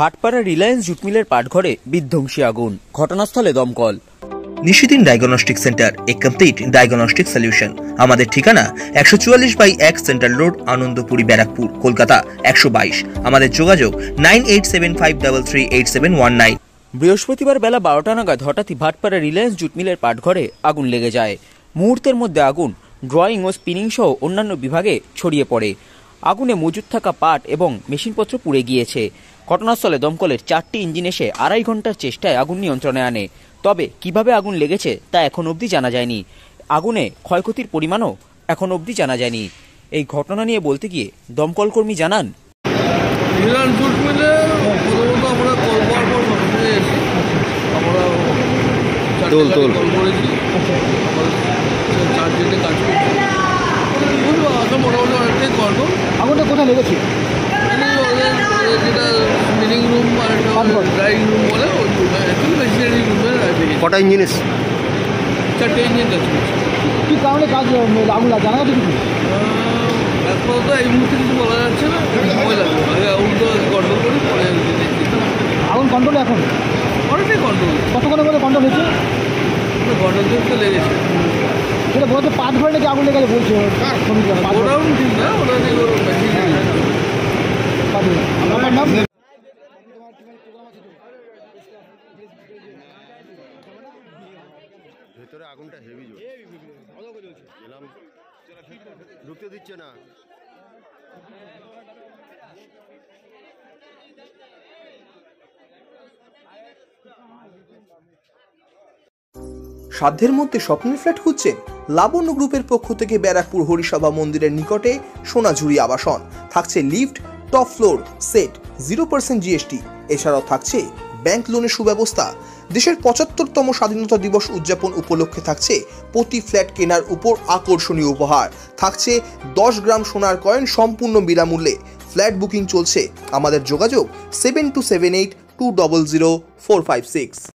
ভাটপাড়া রিলায়েন্স জুটমিলের পাটঘরে বিধ্বংসী আগুন ঘটনাস্থলে দমকল। নিশিদিন ডায়াগনস্টিক সেন্টার এ কমপ্লিট ডায়াগনস্টিক সলিউশন আমাদের ঠিকানা একশো চুয়াল্লিশ বাই এক সেন্ট্রাল রোড আনন্দপুরি ব্যারাকপুর কলকাতা একশো বাইশ। আমাদের যোগাযোগ nine eight seven five double three eight seven one nine. বৃহস্পতিবার বেলা বারোটা নাগাদ হঠাৎই ভাটপাড়া রিলায়েন্স জুটমিলের পাটঘরে আগুন লেগে যায়। মুহূর্তের মধ্যে আগুন ড্রয়িং ও স্পিনিং সহ অন্যান্য বিভাগে ছড়িয়ে পড়ে। আগুনে মজুদ থাকা পাট এবং মেশিনপত্র পুড়ে গিয়েছে। ঘটনাস্থলে দমকলের চারটি ইঞ্জিন এসে আড়াই ঘণ্টার চেষ্টায় আগুন নিয়ন্ত্রণে আনে। তবে কীভাবে আগুন লেগেছে তা এখন অবধি জানা যায়নি। আগুনে ক্ষয়ক্ষতির পরিমাণও এখন অবধি জানা যায়নি। এই ঘটনা নিয়ে বলতে গিয়ে দমকল কর্মী জানান মিলান জুট মিলে আমরা কল রুমে কটা ইঞ্জিন এসছে? চারটে ইঞ্জিন কি কারণে কাজ আগুন লাগে জানা যাচ্ছে কিছু। এখন তো এই মুহূর্তে কিছু বলা যাচ্ছে না। সময় লাগবে আগে আগুন তো কন্ট্রোল করি পরে আগুন কন্ট্রোলে এখন? অনেকটাই কন্ট্রোল কতক্ষণের মধ্যে কন্ট্রোল হয়েছে কন্ট্রোল তো লেগেছে সেটা বলতে পাঁচ ঘরে নাকি আগুন লেগেছে বলছে। শ্রমিকরা, পাঁচ ঘরে। ওটাও ঠিক না ওটা ঠিক ভেতরে আগুনটা হেভি জোর এলাম। ঢুকতে দিচ্ছে না। সাধ্যের মধ্যে স্বপ্নের ফ্ল্যাট খুঁজছেন লাবণ্য গ্রুপের পক্ষ থেকে ব্যারাকপুর হরিসভা মন্দিরের নিকটে সোনাঝুরি আবাসন। থাকছে lift top floor set zero percent GST এছাড়াও থাকছে ব্যাংক লোনের সুব্যবস্থা। দেশের পঁচাত্তরতম স্বাধীনতা দিবস উদযাপন উপলক্ষে থাকছে প্রতি ফ্ল্যাট কেনার উপর আকর্ষণীয় উপহার। থাকছে দশ গ্রাম সোনার কয়েন সম্পূর্ণ বিনামূল্যে। ফ্ল্যাট বুকিং চলছে। আমাদের যোগাযোগ seven two seven eight two double zero four five six.